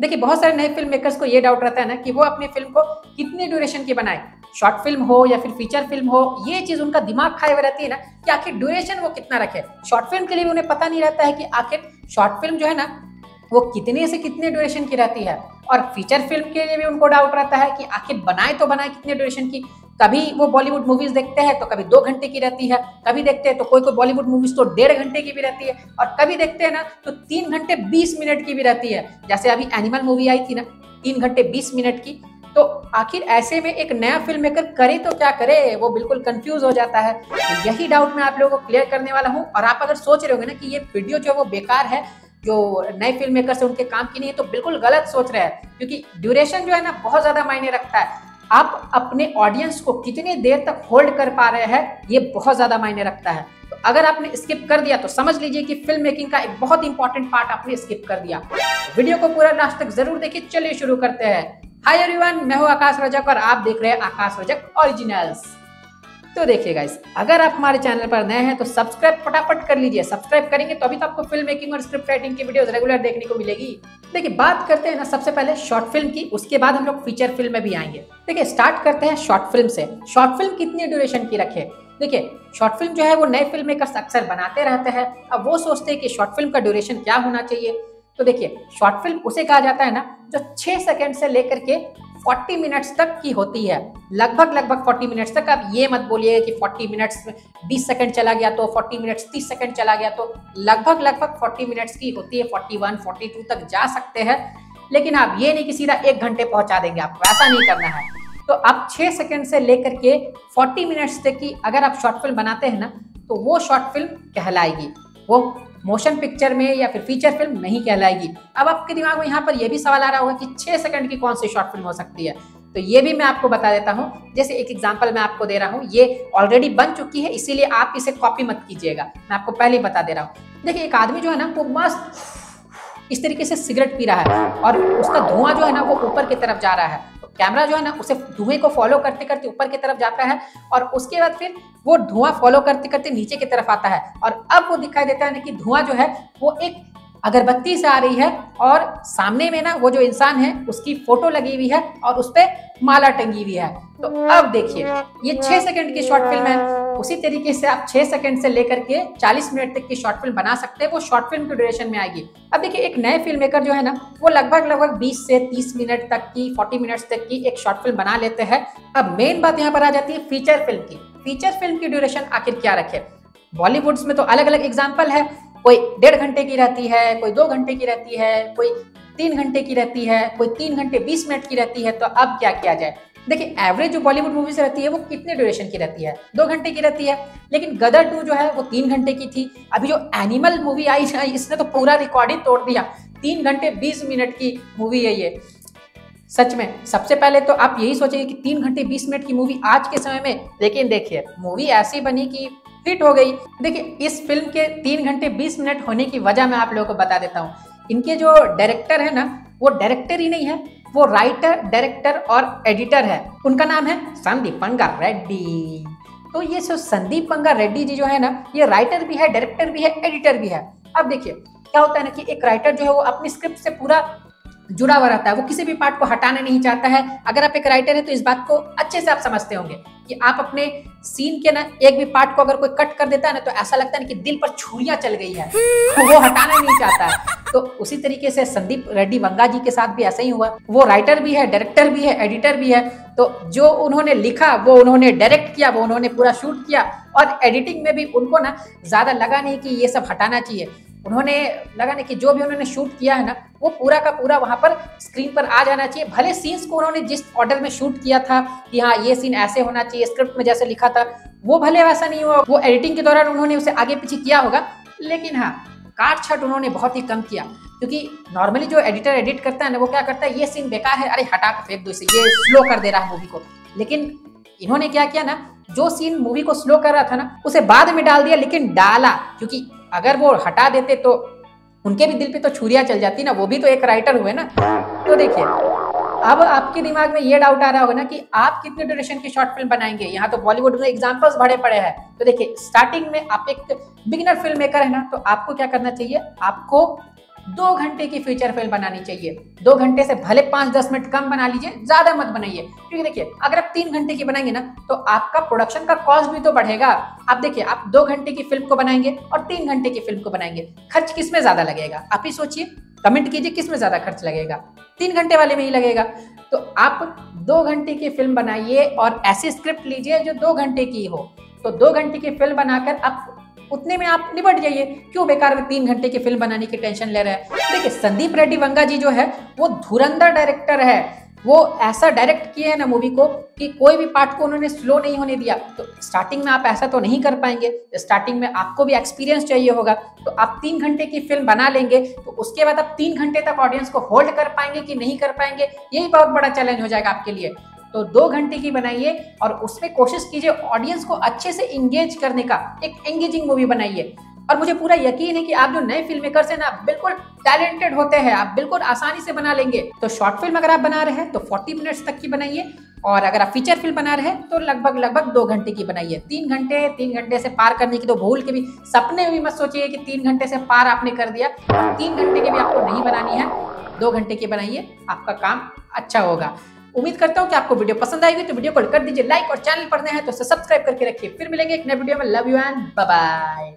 देखिए, बहुत सारे नए फ़िल्म मेकर्स को ये डाउट रहता है ना कि वो अपनी फ़िल्म को कितने ड्यूरेशन की बनाए। शॉर्ट फ़िल्म हो या फिर फीचर फ़िल्म हो, ये चीज़ उनका दिमाग खाए हुए रहती है ना कि आखिर ड्यूरेशन वो कितना रखे। शॉर्ट फ़िल्म के लिए भी उन्हें पता नहीं रहता है कि आखिर शॉर्ट फ़िल्म जो है ना, वो कितने से कितने ड्यूरेशन की रहती है। और फीचर फ़िल्म के लिए भी उनको डाउट रहता है कि आखिर बनाए तो बनाए कितने ड्यूरेशन की। कभी वो बॉलीवुड मूवीज़ देखते हैं तो कभी दो घंटे की रहती है, कभी देखते हैं तो कोई कोई बॉलीवुड मूवीज़ तो डेढ़ घंटे की भी रहती है, और कभी देखते हैं ना तो तीन घंटे बीस मिनट की भी रहती है। जैसे अभी एनिमल मूवी आई थी ना, तीन घंटे बीस मिनट की तो आखिर ऐसे में एक नया फ़िल्म मेकर करे तो क्या करे, वो बिल्कुल कंफ्यूज हो जाता है। तो यही डाउट मैं आप लोगों को क्लियर करने वाला हूँ, और आप अगर सोच रहे होगे ना कि ये वीडियो जो है वो बेकार है, जो नए फ़िल्म मेकर से उनके काम की नहीं है तो बिल्कुल गलत सोच रहे हैं, क्योंकि ड्यूरेशन जो है ना, बहुत ज़्यादा मायने रखता है। आप अपने ऑडियंस को कितने देर तक होल्ड कर पा रहे हैं, ये बहुत ज़्यादा मायने रखता है। तो अगर आपने स्किप कर दिया तो समझ लीजिए कि फ़िल्म मेकिंग का एक बहुत इंपॉर्टेंट पार्ट आपने स्किप कर दिया। वीडियो को पूरा लास्ट तक ज़रूर देखिए, चलिए शुरू करते हैं। हाय एवरीवन मैं हूँ आकाश रजक और आप देख रहे हैं आकाश रजक ओरिजिनल्स तो देखिए गाइस अगर आप हमारे चैनल पर नए हैं तो सब्सक्राइब फटाफट कर लीजिए। सब्सक्राइब करेंगे तो अभी तो आपको फ़िल्म मेकिंग और स्क्रिप्ट राइटिंग की वीडियोस रेगुलर देखने को मिलेगी। देखिए, बात करते हैं ना सबसे पहले शॉर्ट फ़िल्म की, उसके बाद हम लोग फीचर फ़िल्म में भी आएँगे। देखिए स्टार्ट करते हैं शॉर्ट फ़िल्म से। शॉर्ट फ़िल्म कितनी ड्यूरेशन की रखे देखिए शॉर्ट फ़िल्म जो है वो नए फ़िल्म मेकर्स अक्सर बनाते रहते हैं। अब वो सोचते हैं कि शॉर्ट फ़िल्म का ड्यूरेशन क्या होना चाहिए। तो देखिए शॉर्ट फ़िल्म उसे कहा जाता है ना, जो छह सेकंड से लेकर के 40 मिनट्स तक की होती है। लगभग लगभग 40 मिनट्स तक। आप ये मत बोलिए कि 40 मिनट्स 20 सेकंड चला गया तो 40 मिनट्स 30 सेकंड चला गया तो लगभग लगभग 40 मिनट्स की होती है। 41 42 तक जा सकते हैं। लेकिन आप ये नहीं कि सीधा एक घंटे पहुँचा देंगे आपको ऐसा नहीं करना है। तो आप छह सेकंड से लेकर के फोर्टी मिनट्स तक की अगर आप शॉर्ट फ़िल्म बनाते हैं ना तो वो शॉर्ट फ़िल्म कहलाएगी। वो मोशन पिक्चर में या फिर फीचर फ़िल्म नहीं कहलाएगी। अब आपके दिमाग में यहाँ पर यह भी सवाल आ रहा होगा कि छह सेकंड की कौन सी शॉर्ट फ़िल्म हो सकती है? तो ये भी मैं आपको बता देता हूँ। जैसे एक एग्ज़ाम्पल मैं आपको दे रहा हूँ, ये ऑलरेडी बन चुकी है, इसीलिए आप इसे कॉपी मत कीजिएगा। मैं आपको पहले ही बता दे रहा हूँ। देखिए, एक आदमी जो है ना, वो मस्त इस तरीके से सिगरेट पी रहा है और उसका धुआँ जो है ना वो ऊपर की तरफ़ जा रहा है। कैमरा जो है ना उसे धुएँ को फॉलो करते करते ऊपर की तरफ़ जाता है और उसके बाद फिर वो धुआँ फॉलो करते करते नीचे की तरफ़ आता है और अब वो दिखाई देता है ना कि धुआँ जो है वो एक अगरबत्ती से आ रही है और सामने में ना वो जो इंसान है उसकी फ़ोटो लगी हुई है और उस पर माला टंगी हुई है। तो अब देखिए, ये छह सेकंड की शॉर्ट फ़िल्म है। उसी तरीके से आप छह सेकंड से लेकर के चालीस मिनट तक की शॉर्ट फ़िल्म बना सकते हैं। वो शॉर्ट फ़िल्म की ड्यूरेशन में आएगी। अब देखिए, एक नए फ़िल्म मेकर जो है ना, वो लगभग लगभग 20 से 30 मिनट तक की 40 मिनट्स तक की एक शॉर्ट फ़िल्म बना लेते हैं। अब मेन बात यहाँ पर आ जाती है फीचर फ़िल्म की। फीचर फ़िल्म की ड्यूरेशन आखिर क्या रखे? बॉलीवुड में तो अलग अलग एग्ज़ाम्पल है। कोई डेढ़ घंटे की रहती है, कोई दो घंटे की रहती है, कोई तीन घंटे की रहती है, कोई तीन घंटे बीस मिनट की रहती है तो अब क्या किया जाए? देखिए एवरेज जो बॉलीवुड मूवीज़ रहती है, वो कितने ड्यूरेशन की रहती है? दो घंटे की रहती है, लेकिन गदर टू जो है, वो तीन घंटे की थी। अभी जो एनिमल मूवी आई है, इसने तो पूरा रिकॉर्ड ही तोड़ दिया। तीन घंटे बीस मिनट की मूवी है ये। सच में, सबसे पहले तो आप यही सोचेंगे कि तीन घंटे बीस मिनट की मूवी आज के समय में, लेकिन देखिए मूवी ऐसी बनी कि हिट हो गई। देखिए, इस फ़िल्म के तीन घंटे बीस मिनट होने की वजह मैं आप लोगों को बता देता हूँ। इनके जो डायरेक्टर है ना, वो डायरेक्टर ही नहीं है, वो राइटर डायरेक्टर और एडिटर है। उनका नाम है संदीप पंगा रेड्डी। तो ये जो संदीप पंगा रेड्डी जी जो है ना, ये राइटर भी है डायरेक्टर भी है एडिटर भी है। अब देखिए, क्या होता है ना कि एक राइटर जो है, वो अपनी स्क्रिप्ट से पूरा जुड़ा हुआ रहता है, वो किसी भी पार्ट को हटाना नहीं चाहता है। अगर आप एक राइटर है तो इस बात को अच्छे से आप समझते होंगे कि आप अपने सीन के ना, एक भी पार्ट को अगर कोई कट कर देता है ना तो ऐसा लगता है ना कि दिल पर छुरियाँ चल गई है। तो वो हटाना नहीं चाहता है। तो उसी तरीके से संदीप रेड्डी वंगा जी के साथ भी ऐसा ही हुआ। वो राइटर भी है डायरेक्टर भी है एडिटर भी है। तो जो उन्होंने लिखा, वो उन्होंने डायरेक्ट किया, वो उन्होंने पूरा शूट किया। और एडिटिंग में भी उनको ना, ज़्यादा लगा नहीं कि ये सब हटाना चाहिए। उन्होंने लगा ना कि जो भी उन्होंने शूट किया है ना, वो पूरा का पूरा वहाँ पर स्क्रीन पर आ जाना चाहिए। भले सीन्स को उन्होंने जिस ऑर्डर में शूट किया था कि हाँ ये सीन ऐसे होना चाहिए स्क्रिप्ट में जैसे लिखा था, वो भले वैसा नहीं हुआ, वो एडिटिंग के दौरान उन्होंने उसे आगे पीछे किया होगा, लेकिन हाँ काट छट उन्होंने बहुत ही कम किया। क्योंकि नॉर्मली जो एडिटर एडिट करता है ना, वो क्या करता है, ये सीन बेकार है, अरे हटा कर फेंक दो इसे, ये स्लो कर दे रहा है मूवी को। लेकिन इन्होंने क्या किया ना जो सीन मूवी को स्लो कर रहा था ना, उसे बाद में डाल दिया, लेकिन डाला, क्योंकि अगर वो हटा देते तो उनके भी दिल पे तो छुरिया चल जाती ना, वो भी तो एक राइटर हुए ना। तो देखिए, अब आपके दिमाग में ये डाउट आ रहा होगा ना कि आप कितने ड्यूरेशन की शॉर्ट फ़िल्म बनाएँगे? यहाँ तो बॉलीवुड में एग्जांपल्स बड़े पड़े हैं। तो देखिए स्टार्टिंग में आप एक बिगिनर फ़िल्म मेकर है ना तो आपको क्या करना चाहिए? आपको दो घंटे की फीचर फ़िल्म बनानी चाहिए। दो घंटे से भले पाँच दस मिनट कम बना लीजिए, ज़्यादा मत बनाइए। क्योंकि देखिए, अगर आप तीन घंटे की बनाएँगे ना तो आपका प्रोडक्शन का कॉस्ट भी तो बढ़ेगा। आप देखिए, आप दो घंटे की फ़िल्म को बनाएँगे और तीन घंटे की फ़िल्म को बनाएँगे। खर्च किसमें ज़्यादा लगेगा? आप ही सोचिए। कमेंट कीजिए किसमें ज़्यादा खर्च लगेगा? तीन घंटे वाले में ही लगेगा। तो आप दो घंटे की फ़िल्म बनाइए और ऐसी स्क्रिप्ट लीजिए जो दो घंटे की हो। तो दो घंटे की फ़िल्म बनाकर आप उतने में आप निपट जाइए। क्यों बेकार में तीन घंटे की फ़िल्म बनाने की टेंशन ले रहे हैं? देखिए, संदीप रेड्डी वंगा जी जो है, वो धुरंधर डायरेक्टर है। वो ऐसा डायरेक्ट किए है ना मूवी को कि कोई भी पार्ट को उन्होंने स्लो नहीं होने दिया। तो स्टार्टिंग में आप ऐसा तो नहीं कर पाएँगे। स्टार्टिंग में आपको भी एक्सपीरियंस चाहिए होगा। तो आप तीन घंटे की फ़िल्म बना लेंगे तो उसके बाद आप तीन घंटे तक ऑडियंस को होल्ड कर पाएँगे कि नहीं कर पाएँगे? यही बहुत बड़ा चैलेंज हो जाएगा आपके लिए। तो दो घंटे की बनाइए और उसमें कोशिश कीजिए ऑडियंस को अच्छे से इंगेज करने का, एक एंगेजिंग मूवी बनाइए। और मुझे पूरा यकीन है कि आप जो नए फ़िल्म मेकर्स हैं ना बिल्कुल टैलेंटेड होते हैं, आप बिल्कुल आसानी से बना लेंगे। तो शॉर्ट फ़िल्म अगर आप बना रहे हैं तो 40 मिनट्स तक की बनाइए। और अगर आप फीचर फ़िल्म बना रहे हैं तो लगभग लगभग दो घंटे की बनाइए। तीन घंटे तीन घंटे से पार करने की तो भूल के भी, सपने भी मत सोचिए कि तीन घंटे से पार आपने कर दिया। तीन घंटे की भी आपको नहीं बनानी है। दो घंटे की बनाइए, आपका काम अच्छा होगा। उम्मीद करता हूँ कि आपको वीडियो पसंद आएगी तो वीडियो को कर दीजिए लाइक और चैनल पर नए हैं तो सब्सक्राइब करके रखिए। फिर मिलेंगे एक नए वीडियो में। Love you and bye